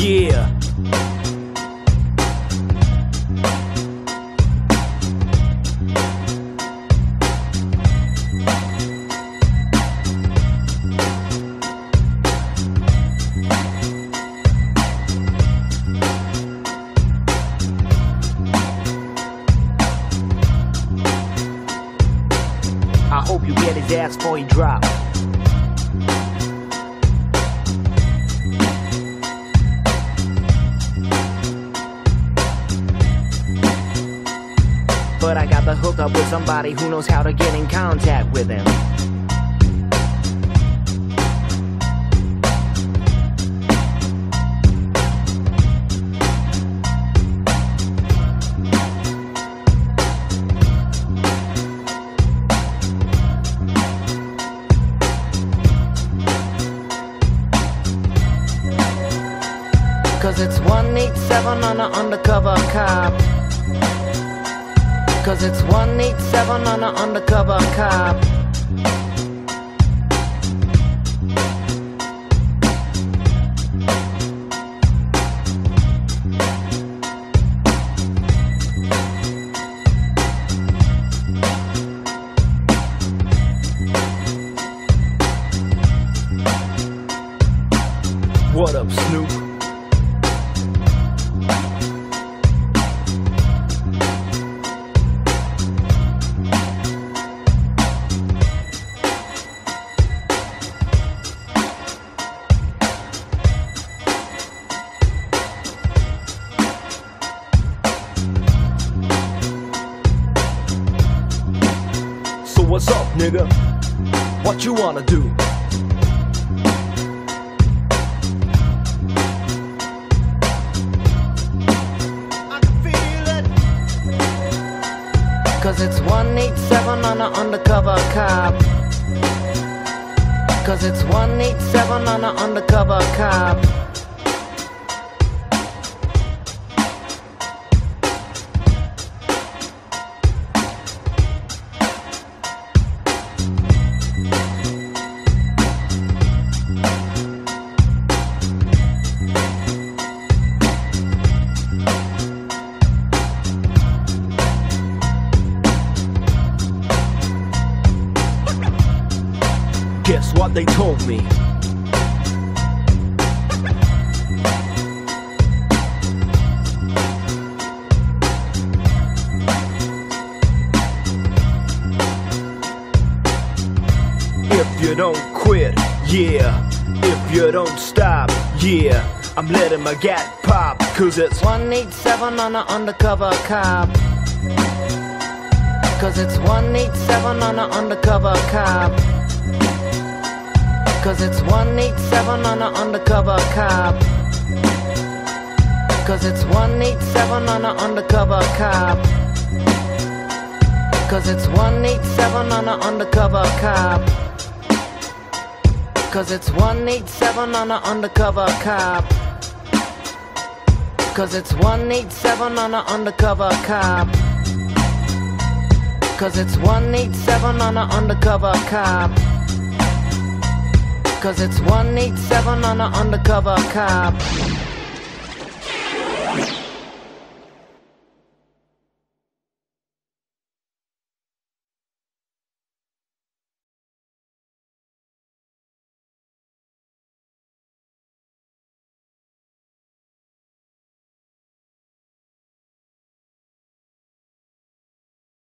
Yeah. I hope you get ass before he drops. But I got the hookup with somebody who knows how to get in contact with him. Cause it's 187 on an undercover cop. Cause it's 187 on an undercover cop. What up, Snoop? What's up, nigga? What you wanna do? I can feel it. Cause it's 187 on an undercover cop. Cause it's 187 on an undercover cop. Guess what they told me? If you don't quit, yeah. If you don't stop, yeah. I'm letting my gat pop, cause it's 187 on an undercover cop. Cause it's 187 on an undercover cop. Cause it's 187 on an undercover cop. Cause it's 187 on an undercover cop. Cause it's 187 on an undercover cop. Cause it's 187 on an undercover cop. Cause it's 187 on an undercover cop. Cause it's 187 on an undercover cop. Cause it's 187 on an undercover cop.